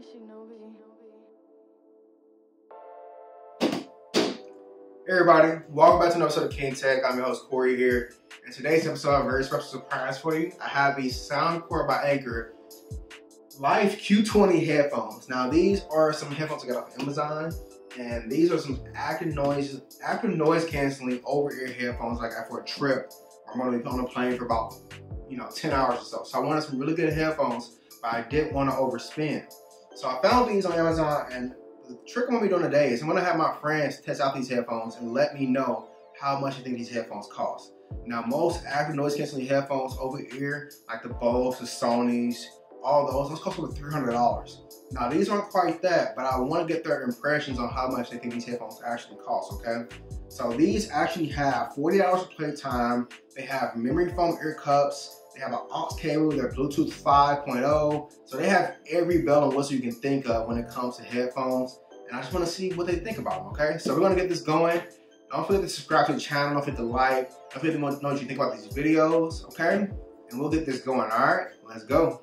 Hey everybody, welcome back to another episode of King Tech. I'm your host Corey here. And today's episode, I have a very special surprise for you. I have these Soundcore by Anker Life Q20 headphones. Now these are some headphones I got off Amazon, and these are some active noise, active noise canceling over ear headphones like for a trip. I'm gonna be on a plane for about you know 10 hours or so. So I wanted some really good headphones, but I didn't want to overspend. So I found these on Amazon and the trick I'm gonna be doing today is I'm gonna have my friends test out these headphones and let me know how much you think these headphones cost. Now, most active noise canceling headphones over ear, like the Bose, the Sony's, all those, those cost over $300. Now, these aren't quite that, but I wanna get their impressions on how much they think these headphones actually cost, okay? So these actually have 40 hours of playtime. They have memory foam ear cups. They have an aux cable, they're Bluetooth 5.0. So they have every bell and whistle you can think of when it comes to headphones. And I just wanna see what they think about them, okay? So we're gonna get this going. Don't forget to subscribe to the channel, don't forget to like, don't forget to know what you think about these videos, okay? And we'll get this going, all right? Let's go.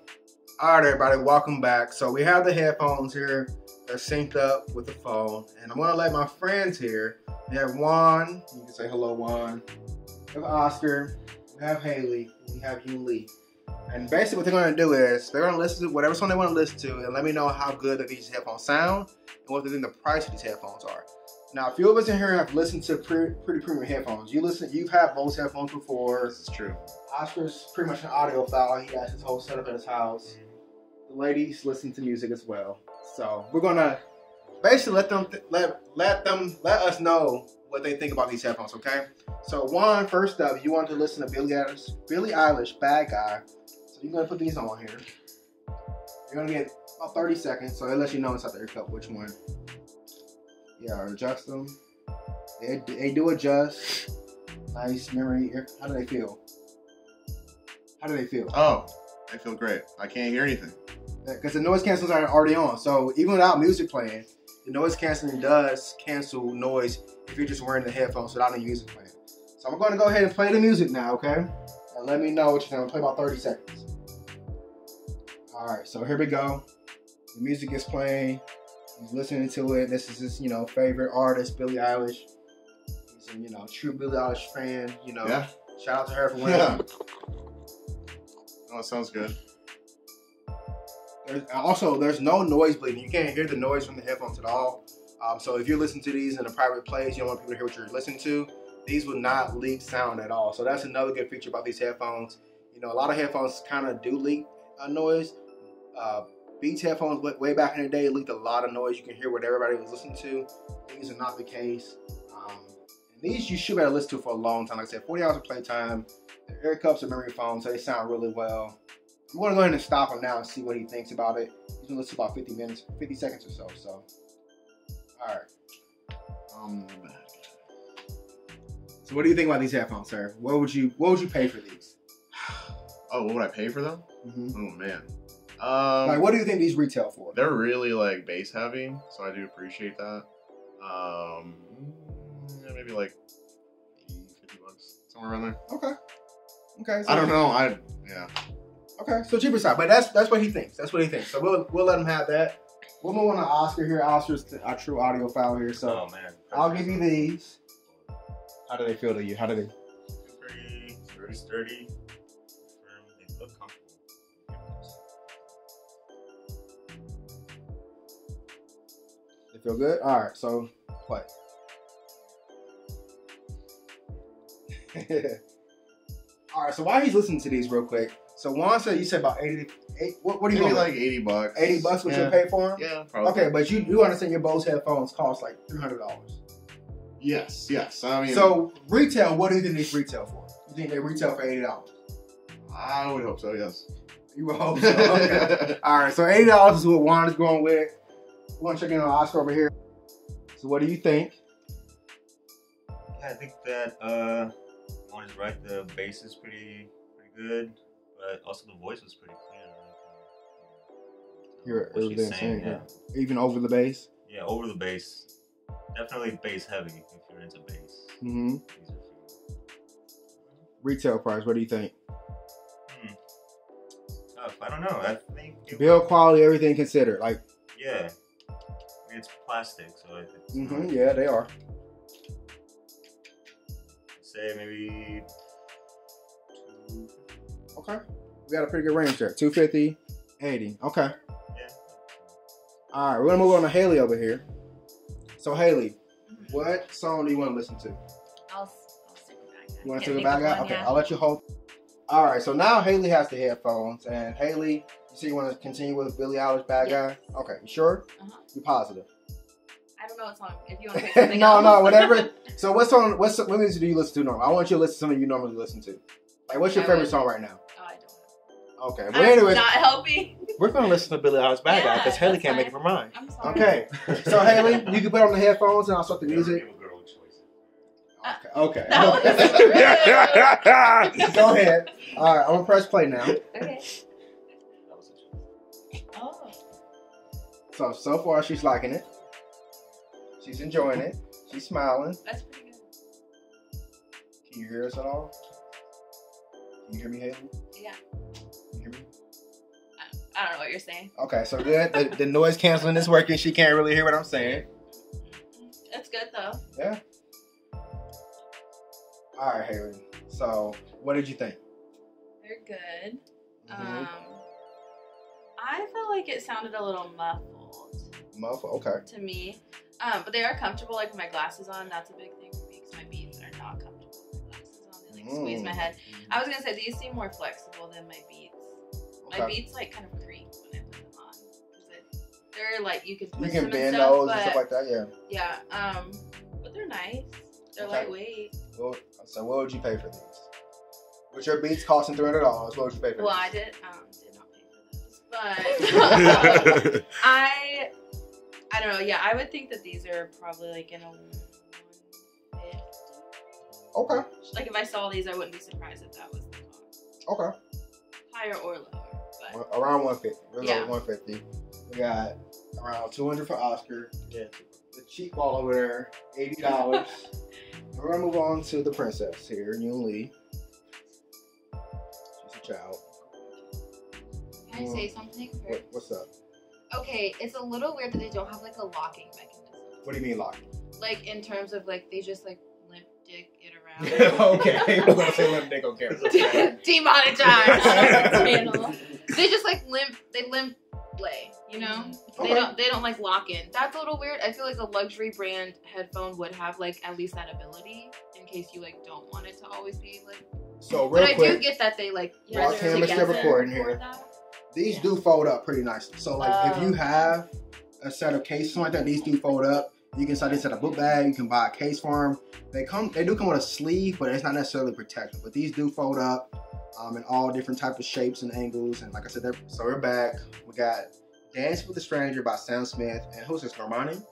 All right, everybody, welcome back. So we have the headphones here. They're synced up with the phone. And I'm gonna let my friends here, we have Juan, you can say hello, Juan. We have Oscar, we have Haley, we have Yuli. And basically what they're gonna do is they're gonna listen to whatever song they wanna listen to and let me know how good these headphones sound and what they think the price of these headphones are. Now, a few of us in here have listened to pre pretty premium headphones. You listen, you've had Bose headphones before. This is true. Oscar's pretty much an audiophile. He has his whole setup at his house. The ladies listen to music as well. So we're gonna basically let them let let them let us know what they think about these headphones. Okay. So Juan first up, you want to listen to Billie Eilish, Billie Eilish, Bad Guy. So you're gonna put these on here. You're gonna get about 30 seconds, so it lets you know inside the ear cup which one. Yeah, adjust them. They, they do adjust. Nice memory. How do they feel? How do they feel? Oh, they feel great. I can't hear anything. because the noise cancelers are already on. So even without music playing, the noise canceling does cancel noise if you're just wearing the headphones without any music playing. So I'm going to go ahead and play the music now, okay? And let me know what you're going to play about 30 seconds. All right, so here we go. The music is playing. He's listening to it. This is his, you know, favorite artist, Billie Eilish. He's a, you know, true Billie Eilish fan. You know, Yeah. shout out to her for winning. Yeah. Oh, it sounds good. Also, there's no noise bleeding. You can't hear the noise from the headphones at all. Um, so if you're listening to these in a private place, you don't want people to hear what you're listening to. These will not leak sound at all. So that's another good feature about these headphones. You know, a lot of headphones kind of do leak uh, noise. Uh, Beats headphones way, back in the day leaked a lot of noise. You can hear what everybody was listening to. These are not the case. Um, these you should be able to listen to for a long time. Like I said, 40 hours of playtime. The ear cups are memory foam, so they sound really well. I'm gonna go ahead and stop him now and see what he thinks about it. He's gonna listen about 50 minutes, 50 seconds or so. So, all right. Um, So, what do you think about these headphones, sir? What would you What would you pay for these? oh, what would I pay for them? hmm Oh man. Um, like, what do you think these retail for? they're really like bass heavy, so I do appreciate that. Um, yeah, maybe like 80, 50 bucks, somewhere around there. Okay. Okay. So, I don't know. I yeah. Okay, so cheaper side, but that's that's what he thinks. That's what he thinks. So we'll we'll let him have that. We'll move on to Oscar here. Oscar's our true audiophile here. So oh man. I'll give you these. How do they feel to you? How do they? Pretty, very sturdy. Firm. They look comfortable. They feel good. All right. So play. All right. So while he's listening to these, real quick. So Juan said you said about eighty. Eight, what, what do you mean? like 80 bucks. eighty bucks? What yeah. you pay for them? Yeah, probably. Okay, but you do understand your Bose headphones cost like three hundred dollars. Yes, yes. I mean, So retail, what do you think these retail for? You think they retail for eighty dollars? I would hope so. Yes. You would hope so. Okay. All right, so eighty dollars is what Juan is going with. We're gonna check in on Oscar over here. So what do you think? Yeah, I think that uh, Juan is right. The bass is pretty, pretty good, but also the voice was pretty clear. You're What she's saying, saying, yeah. Even over the bass. Yeah, over the bass. Definitely bass heavy if you're into bass. Mm-hmm. These are few. Retail price. What do you think? Hmm. Tough. I don't know. I think Build quality, everything considered. Like Yeah. I mean, it's plastic, so it's Mm-hmm. Yeah, they are. say maybe. Okay. We got a pretty good range there. 250, 80. Okay. Yeah. All right, we're gonna move on to Haley over here. So Haley, what song do you want to listen to? I'll, I'll stick with that guy. You want to Can't take it back one, Okay, yeah. I'll let you hold. All right, so now Haley has the headphones, and Haley, you say you want to continue with Billie Eilish, Bad Yes. Guy? Okay, you sure? Uh-huh. You positive? I don't know what song. If you want to pick something No, else. no, whatever. So what song? What, what music do you listen to normally? I want you to listen to something you normally listen to. Like, what's your I favorite would- song right now? Oh, I don't. Okay, but I'm anyways, not helping. we're gonna listen to Billie Eilish, Bad Guy, because Haley can't make it fine. for mine. I'm sorry. Okay, so Haley, you can put on the headphones and I'll start the music. give a girl a choice. Uh, Okay. That okay. Go ahead. All right, I'm gonna press play now. Okay. That was a choice. Oh. So so far she's liking it. She's enjoying it. She's smiling. That's pretty good. Can you hear us at all? Can you hear me, Haley? Yeah. You hear me? I don't know what you're saying. Okay, so good. The, the noise canceling is working. She can't really hear what I'm saying. That's good though. Yeah. All right, Haley. So, what did you think? They're good. Mhm. Um, I felt like it sounded a little muffled Muffled, Okay. to me. Um, but they are comfortable. Like with my glasses on, that's a big thing glasses on. They like squeeze my head. I was gonna say these seem more flexible than my beats. My Okay. beats like kind of creak when I put them on. 'Cause it- They're like you could You can bend and stuff, those but and stuff like that. Yeah. yeah. Um, but they're nice. They're Okay. lightweight. Well, so, what would you pay for these? With your beats costing three hundred dollars, what would you pay for? Well, these? I did um did not pay for those, but I I don't know. Yeah, I would think that these are probably like in a 150. Okay. Like if I saw these, I wouldn't be surprised if that was the cost, Okay. higher or lower. But Around one fifty. Really Yeah. one fifty. We got around two hundred for Oscar. Yeah. The cheap ball over there, eighty dollars. We're gonna move on to the princess here, Yoon Lee. She's a child. Can I hmm. say something What, first? what's up? Okay, it's a little weird that they don't have like a locking mechanism. What do you mean locking? Like in terms of like they just like okay, we're gonna say let Nick okay. Demonetized on our channel. They just like limp. They limp lay. You know. Mm-hmm. Okay. They don't. They don't like lock in. That's a little weird. I feel like a luxury brand headphone would have like at least that ability in case you like don't want it to always be like. So But real I do quick, get that they like. Yeah, rest they're together recording here. that. these Yeah. do fold up pretty nicely. So like if you Oh. have a set of cases like that, these do fold up. You can set this at a book bag. You can buy a case for them. They come. They do come with a sleeve, but it's not necessarily protective. But these do fold up um, in all different types of shapes and angles. And like I said, they're, so we're back. We got "Dance with a Stranger" by Sam Smith, and who's this? Normani.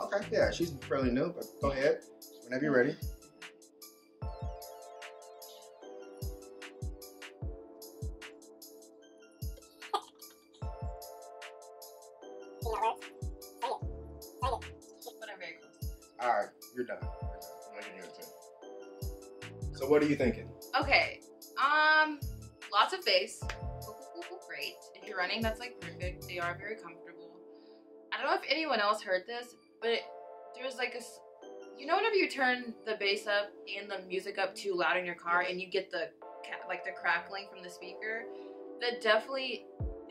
Okay, yeah, she's fairly new, but go ahead whenever you're ready. You're done. You're done. I'm gonna you a 10. So what are you thinking? Okay. Um, lots of cool, Great. If you're running, that's like perfect. They are very comfortable. I don't know if anyone else heard this, but there's like a you know, whenever you turn the bass up and the music up too loud in your car, and you get the like the crackling from the speaker, that definitely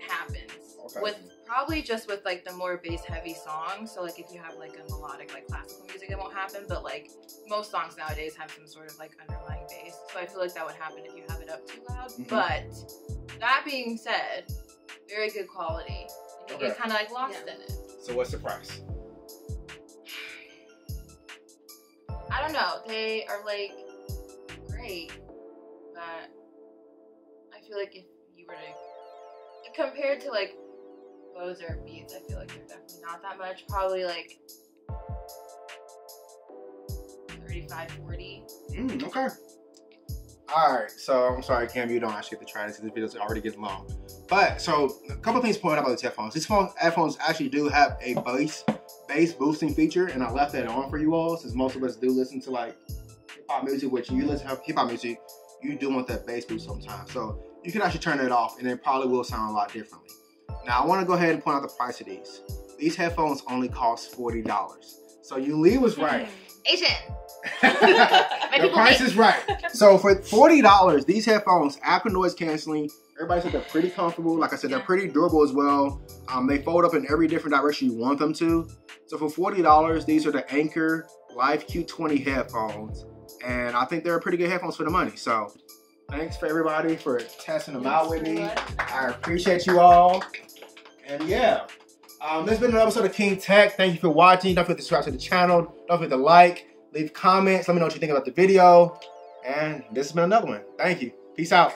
happens Okay. with probably just with like the more bass heavy songs. So like if you have like a melodic like classical music, it won't happen. But like most songs nowadays have some sort of like underlying bass. So I feel like that would happen if you have it up too loud. Mhm. But that being said, very good quality. And you Okay. get kind of like lost Yeah. in it. So what's the price? I don't know. They are like great, but I feel like if you were to compared to like or Beats, I feel like they're definitely not that much. Probably like 35, 40. Mm, okay. All right. So I'm sorry, Cam, you don't actually have to try this. This video's already getting long. But so a couple things to point out about these headphones. These phone, headphones actually do have a bass bass boosting feature, and I left that on for you all since most of us do listen to like hip hop music. Which you listen to hip hop music, you do want that bass boost sometimes. So you can actually turn it off, and it probably will sound a lot differently. Now I want to go ahead and point out the price of these. these headphones only cost $40. So Yuli was right. Asian. the price is right. So for forty dollars, these headphones, active noise canceling. Everybody said they're pretty comfortable. Like I said, they're pretty durable as well. Um, they fold up in every different direction you want them to. So for forty dollars, these are the Anker Life Q20 headphones, and I think they're a pretty good headphones for the money. So thanks for everybody for testing them out with me. I appreciate you all. And yeah, um, this has been another episode of King Tech. Thank you for watching. Don't forget to subscribe to the channel. Don't forget to like, leave comments. Let me know what you think about the video. And this has been another one. Thank you. Peace out.